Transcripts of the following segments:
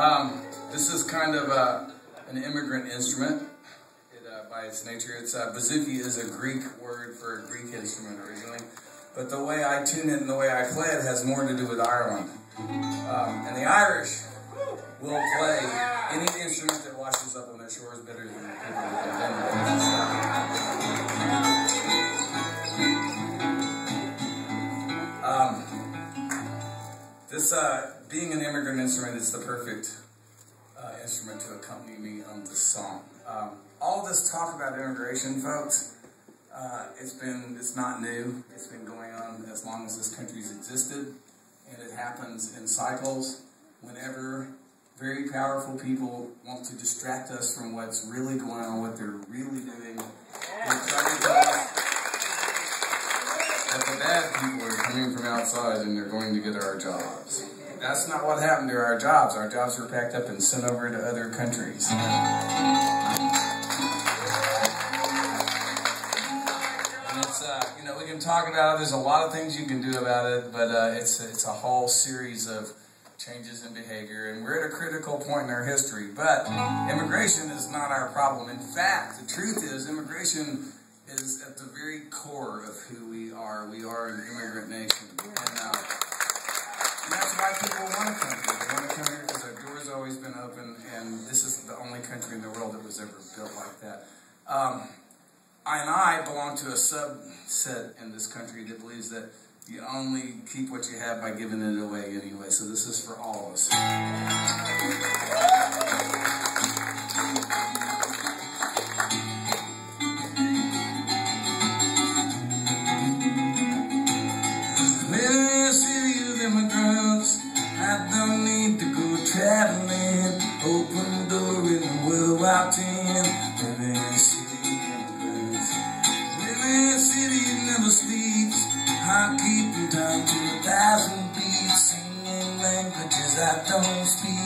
Um, this is kind of uh, an immigrant instrument it, uh, by its nature. It's uh, bouzouki is a Greek word for a Greek instrument originally, but the way I tune it and the way I play it has more to do with Ireland. Um, and the Irish will play any instrument that washes up on their shores better than the people that invented it. Um, this, uh, being an immigrant instrument, is the perfect uh, instrument to accompany me on this song. Um, all this talk about immigration, folks, uh, it's been, it's not new. It's been going on as long as this country's existed, and it happens in cycles whenever very powerful people want to distract us from what's really going on, what they're really doing. They try to tell us that the bad people are coming from outside and they're going to get our jobs. That's not what happened to our jobs. Our jobs were packed up and sent over to other countries. Uh, you know, we can talk about it. There's a lot of things you can do about it, but uh, it's, it's a whole series of changes in behavior, and we're at a critical point in our history. But immigration is not our problem. In fact, the truth is, immigration is at the very core of who we are. We are an immigrant nation. And, uh, why people want to come here. They want to come here because our door's always been open, and this is the only country in the world that was ever built like that. Um, I and I belong to a subset in this country that believes that you only keep what you have by giving it away anyway. So this is for all of us. Traveling, open door in the world living in a city. Living city never sleeps, I keep in time to a thousand beats, singing languages I don't speak,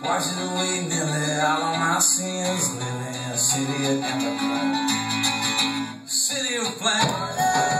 in, washes away nearly all of my sins. A city of immigrants, city of black.